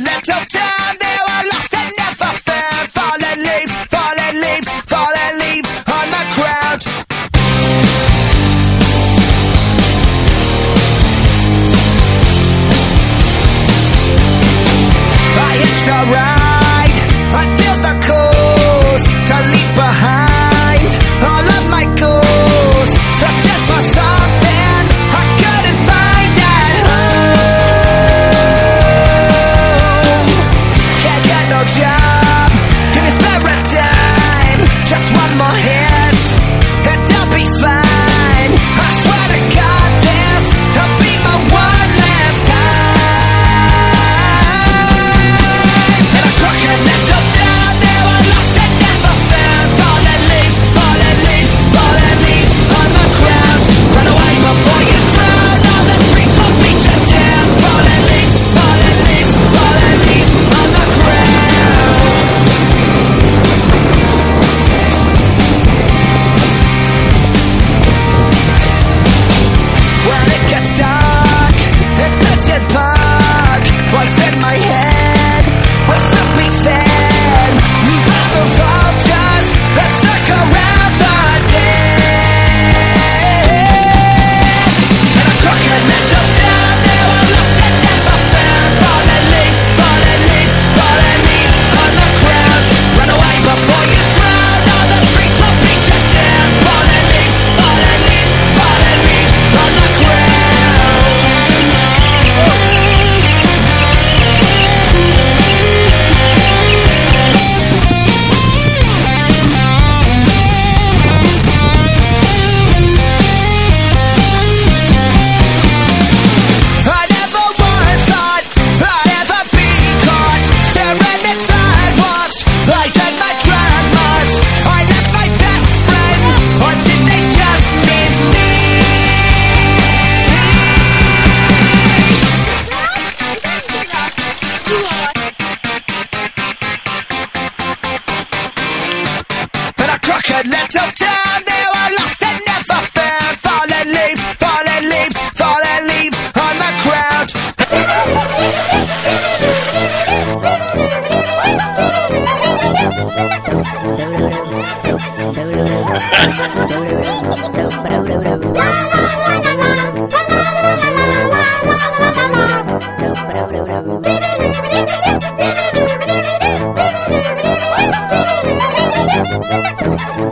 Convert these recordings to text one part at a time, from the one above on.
let Atlanta down. In a crooked little town, they were lost and never found. Fallen leaves, fallen leaves, fallen leaves on the ground. Mamy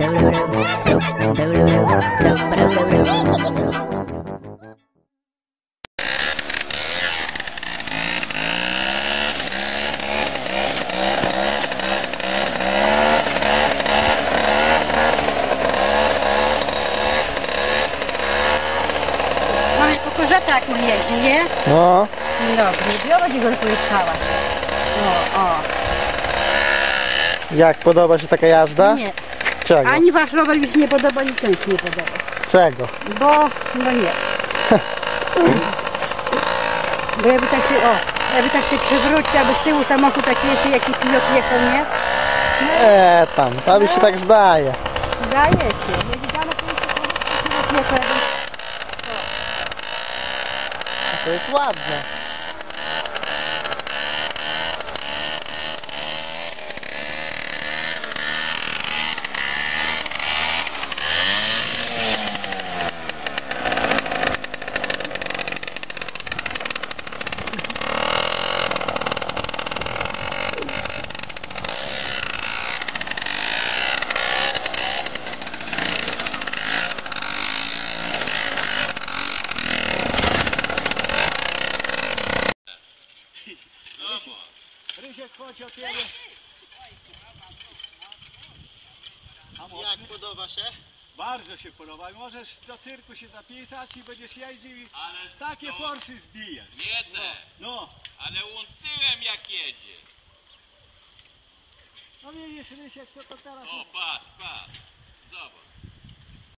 po korzeta jak on jeździ, nie? No, Dzień dobry, biorę ci go pojechała. O, o. jak podoba się taka jazda? Nie, Czego? ani wasz rower mi się nie podoba, ani ten się nie podoba. Czego? Bo, no nie. Bo jakby tak się, o, jakby tak się przewrócił, aby z tyłu samochód tak jeździ, jaki pilot jechał, nie? Eee, tam, to mi się tak zdaje. Zdaje się. Jeździ dano, to jeszcze pilot jechał, jakby... To jest ładne. Rysiek, chodź o tyle. Jak podoba się? Bardzo się podoba. Możesz do cyrku się zapisać i będziesz jeździł i Ale takie to forsy zbijesz. Nie te, No, ale on tyłem jak jedzie. no widzisz Rysiek, co to teraz O, patrz, patrz. Zobacz.